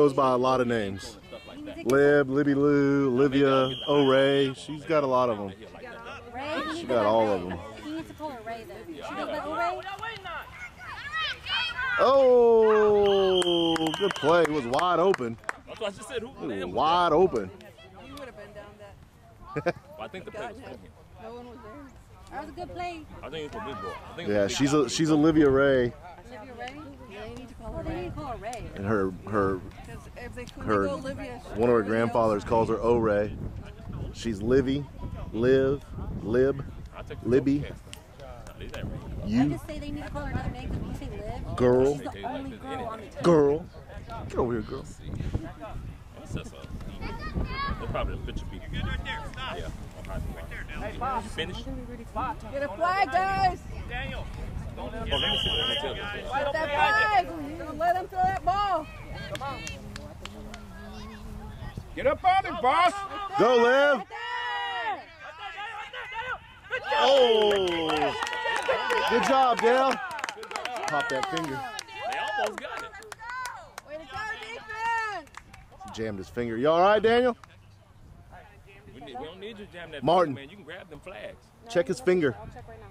Goes by a lot of names. Stuff like that. Lib, Libby Lou, Olivia, O'Ray. She's got a lot of them. Ray, She got all of them. He needs to call her Ray then. She goes by Ray. Oh, good play. It was wide open. That's why I just said who It the was hell was wide open. You would have been down that. that? I think the play was for him. No one was there. That was a good play. I think it's for big boy. I Yeah, she's a she's Olivia Ray, Olivia Ray? Yeah, they need to call Well, her they Ray. didn't call her Ray. and her her Her- they go Olivia, she- one of her grandfathers calls her O'Ray. She's Livy, Liv, Lib, I'll take the Libby. Nah, leave that right. I you, just say they need to call her another name because you say Liv, Girl. she's the only girl on the girl. Get over here, girl. What's this? They're probably the picture people. Yeah. on high school. Did you finish? Get a flag, guys! Oh, let me. Let me tell that flag! Don't let them throw that ball. Get up on it, boss. Go, Liv. Oh, good job, Dale. Pop that finger. They almost got it. Way to go, defense! Jammed his finger. You all right, Daniel? We, need, we don't need you to jam that. Martin. Man, you can grab them flags. Check his finger. I'll check right now.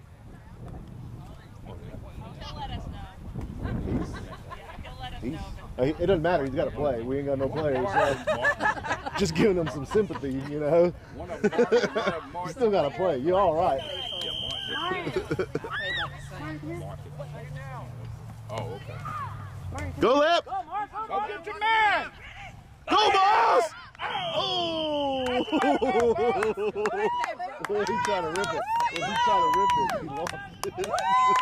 He's, Hey, it doesn't matter. He's got to play. We ain't got no players. So uh, just giving them some sympathy, you know. One of them, Mark, one of them, You still got to play. You're all right? Oh, okay. Go, Lip. Go get your man. Go, boss. Oh! he tried to rip it. He tried to rip it. He lost it.